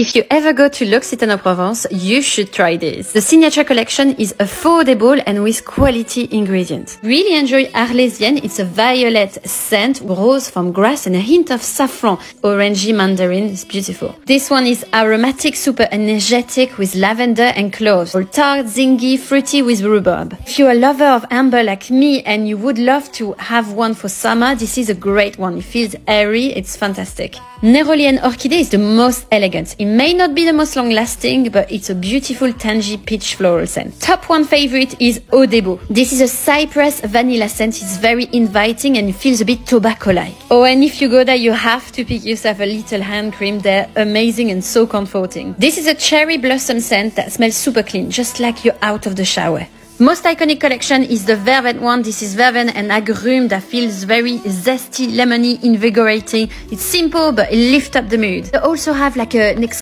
If you ever go to L'Occitane-en-Provence, you should try this. The signature collection is affordable and with quality ingredients. Really enjoy Arlésienne. It's a violet scent, rose from Grasse and a hint of saffron. Orangey mandarin is beautiful. This one is aromatic, super energetic with lavender and cloves. Or tart, zingy, fruity with rhubarb. If you're a lover of amber like me and you would love to have one for summer, this is a great one. It feels airy. It's fantastic. Neroli and Orchidée is the most elegant. It may not be the most long lasting, but it's a beautiful tangy peach floral scent. Top one favorite is des This is a cypress vanilla scent. It's very inviting and it feels a bit tobacco-like. Oh, and if you go there, you have to pick yourself a little hand cream. They're amazing and so comforting. This is a cherry blossom scent that smells super clean, just like you're out of the shower. Most iconic collection is the Verveine one. This is Verveine and Agrumes that feels very zesty, lemony, invigorating. It's simple, but it lifts up the mood. They also have like a, an